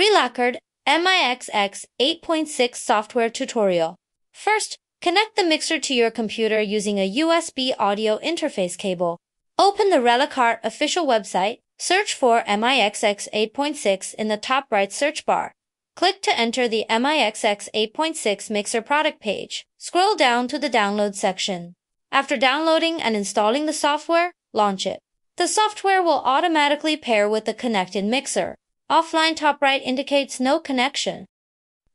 Relacart MIXX 8.6 software tutorial. First, connect the mixer to your computer using a USB audio interface cable. Open the Relacart official website, search for MIXX 8.6 in the top right search bar. Click to enter the MIXX 8.6 mixer product page. Scroll down to the download section. After downloading and installing the software, launch it. The software will automatically pair with the connected mixer. Offline top right indicates no connection.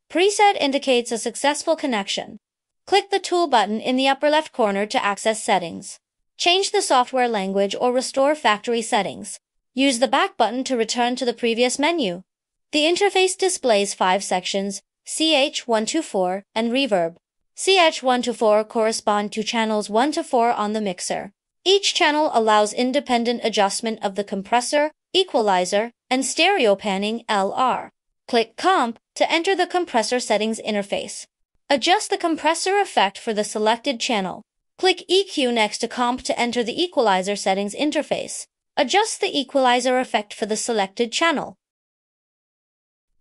Preset indicates a successful connection. Click the tool button in the upper left corner to access settings. Change the software language or restore factory settings. Use the back button to return to the previous menu. The interface displays five sections, CH124 and Reverb. CH124 correspond to channels 1 to 4 on the mixer. Each channel allows independent adjustment of the compressor, equalizer, and stereo panning LR. Click Comp to enter the compressor settings interface. Adjust the compressor effect for the selected channel. Click EQ next to Comp to enter the equalizer settings interface. Adjust the equalizer effect for the selected channel.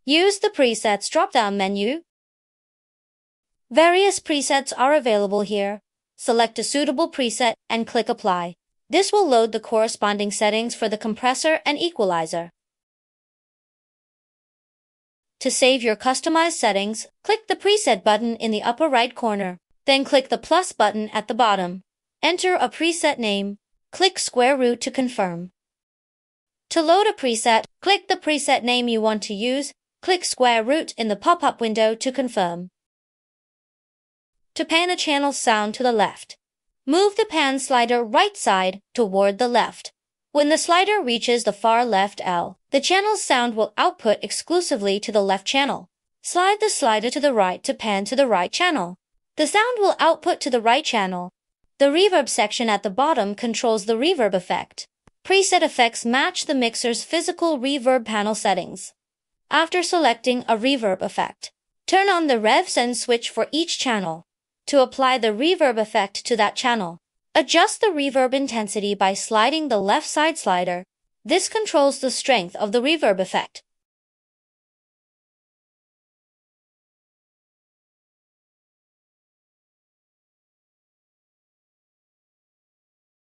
Use the Presets drop-down menu. Various presets are available here. Select a suitable preset and click Apply. This will load the corresponding settings for the compressor and equalizer. To save your customized settings, click the Preset button in the upper right corner. Then click the plus button at the bottom. Enter a preset name. Click square root to confirm. To load a preset, click the preset name you want to use. Click square root in the pop-up window to confirm. To pan a channel's sound to the left, move the pan slider right side toward the left. When the slider reaches the far left L, the channel's sound will output exclusively to the left channel. Slide the slider to the right to pan to the right channel. The sound will output to the right channel. The reverb section at the bottom controls the reverb effect. Preset effects match the mixer's physical reverb panel settings. After selecting a reverb effect, turn on the revs and switch for each channel. To apply the reverb effect to that channel, Adjust the reverb intensity by sliding the left side slider. This controls the strength of the reverb effect.